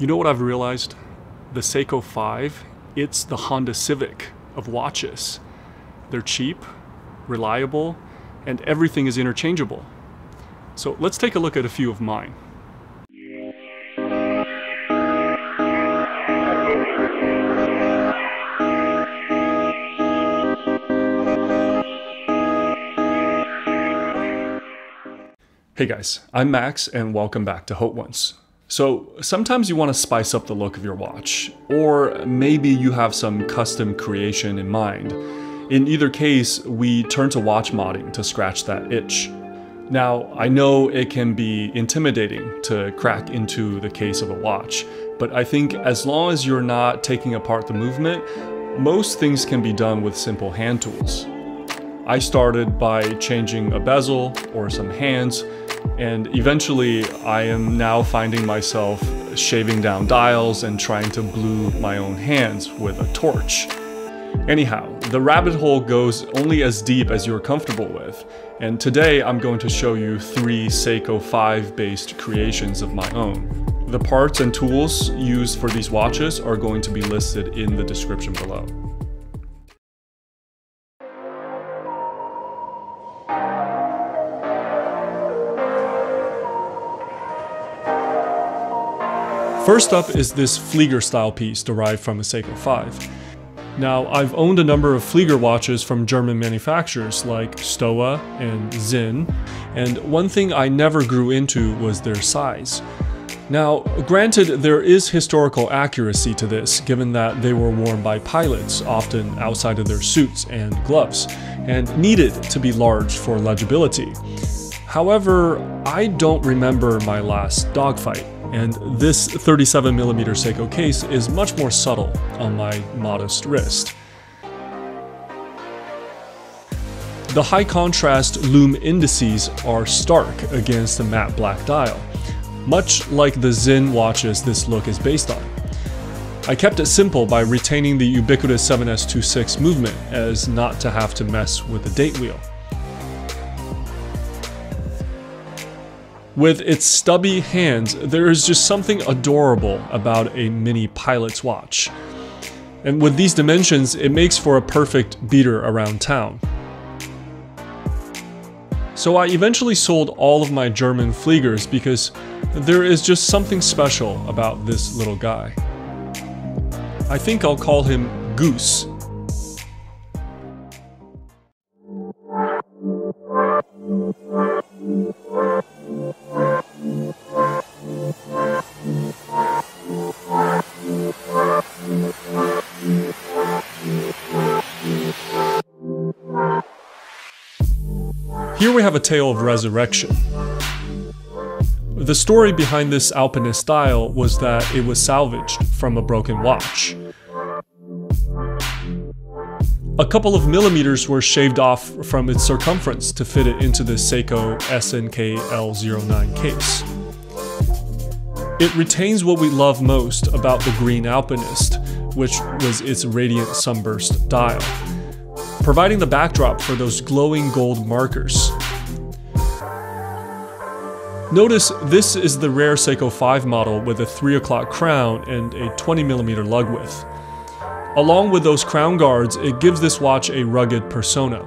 You know what I've realized? The Seiko 5, it's the Honda Civic of watches. They're cheap, reliable, and everything is interchangeable. So let's take a look at a few of mine. Hey guys, I'm Max and welcome back to Haute Ones. So sometimes you want to spice up the look of your watch, or maybe you have some custom creation in mind. In either case, we turn to watch modding to scratch that itch. Now, I know it can be intimidating to crack into the case of a watch, but I think as long as you're not taking apart the movement, most things can be done with simple hand tools. I started by changing a bezel or some hands, and eventually I am now finding myself shaving down dials and trying to blue my own hands with a torch. Anyhow, the rabbit hole goes only as deep as you're comfortable with, and today I'm going to show you three Seiko 5 based creations of my own. The parts and tools used for these watches are going to be listed in the description below. First up is this Flieger style piece derived from a Seiko 5. Now, I've owned a number of Flieger watches from German manufacturers like Stowa and Sinn, and one thing I never grew into was their size. Now, granted, there is historical accuracy to this, given that they were worn by pilots, often outside of their suits and gloves, and needed to be large for legibility. However, I don't remember my last dogfight and this 37mm Seiko case is much more subtle on my modest wrist. The high contrast lume indices are stark against the matte black dial, much like the Sinn watches this look is based on. I kept it simple by retaining the ubiquitous 7S26 movement as not to have to mess with the date wheel. With its stubby hands, there is just something adorable about a mini pilot's watch. And with these dimensions, it makes for a perfect beater around town. So I eventually sold all of my German Fliegers because there is just something special about this little guy. I think I'll call him Goose Here we have a tale of resurrection. The story behind this alpinist dial was that it was salvaged from a broken watch. A couple of millimeters were shaved off from its circumference to fit it into the Seiko SNK L09 case. It retains what we love most about the Green Alpinist, which was its radiant sunburst dial providing the backdrop for those glowing gold markers. Notice this is the rare Seiko 5 model with a 3 o'clock crown and a 20mm lug width. Along with those crown guards, it gives this watch a rugged persona.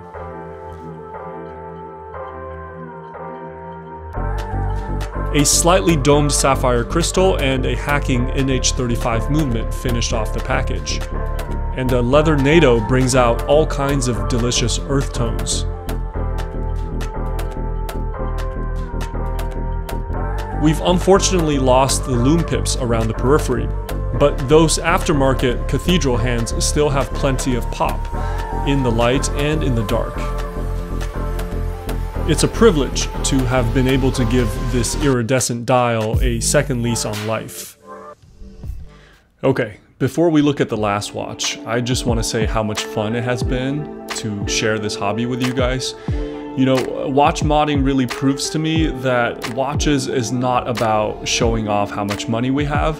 A slightly domed sapphire crystal and a hacking NH35 movement finished off the package and a leather NATO brings out all kinds of delicious earth tones. We've unfortunately lost the lume pips around the periphery, but those aftermarket cathedral hands still have plenty of pop, in the light and in the dark. It's a privilege to have been able to give this iridescent dial a second lease on life. Okay, before we look at the last watch, I just want to say how much fun it has been to share this hobby with you guys. You know, watch modding really proves to me that watches is not about showing off how much money we have,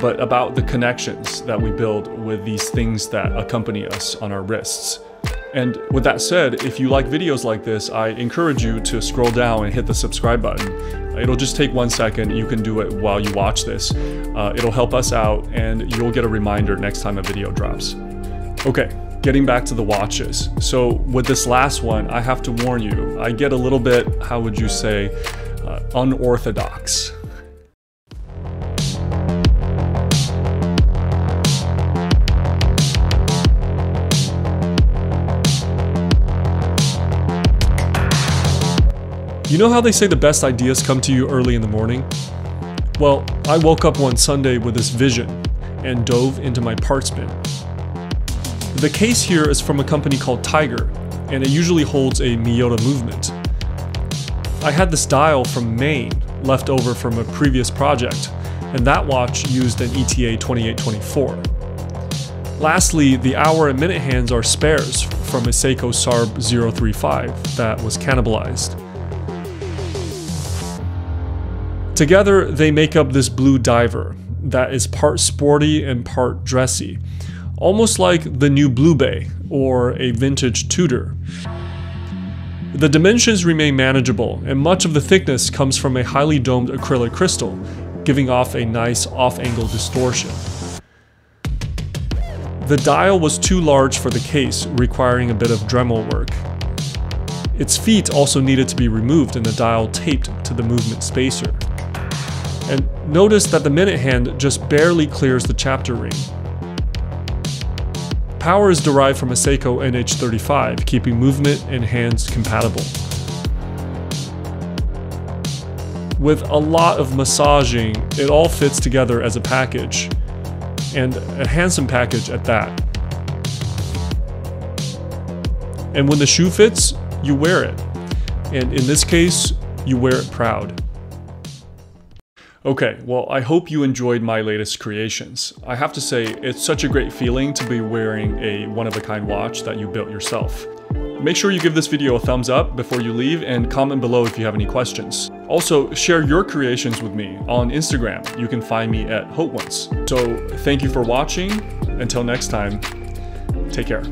but about the connections that we build with these things that accompany us on our wrists. And with that said, if you like videos like this, I encourage you to scroll down and hit the subscribe button. It'll just take one second, you can do it while you watch this. Uh, it'll help us out and you'll get a reminder next time a video drops. Okay, getting back to the watches. So with this last one, I have to warn you, I get a little bit, how would you say, uh, unorthodox. You know how they say the best ideas come to you early in the morning? Well, I woke up one Sunday with this vision and dove into my parts bin. The case here is from a company called Tiger, and it usually holds a Miyota movement. I had this dial from Maine left over from a previous project, and that watch used an ETA 2824. Lastly, the hour and minute hands are spares from a Seiko SARB 035 that was cannibalized. Together, they make up this blue diver that is part sporty and part dressy, almost like the new Blue Bay or a vintage Tudor. The dimensions remain manageable, and much of the thickness comes from a highly domed acrylic crystal, giving off a nice off-angle distortion. The dial was too large for the case, requiring a bit of Dremel work. Its feet also needed to be removed and the dial taped to the movement spacer. And notice that the minute hand just barely clears the chapter ring. Power is derived from a Seiko NH35, keeping movement and hands compatible. With a lot of massaging, it all fits together as a package, and a handsome package at that. And when the shoe fits, you wear it. And in this case, you wear it proud. Okay, well, I hope you enjoyed my latest creations. I have to say, it's such a great feeling to be wearing a one-of-a-kind watch that you built yourself. Make sure you give this video a thumbs up before you leave and comment below if you have any questions. Also, share your creations with me on Instagram. You can find me at HauteOnes. So, thank you for watching. Until next time, take care.